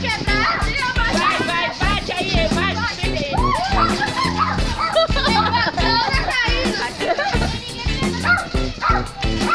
Chicken. Tchau!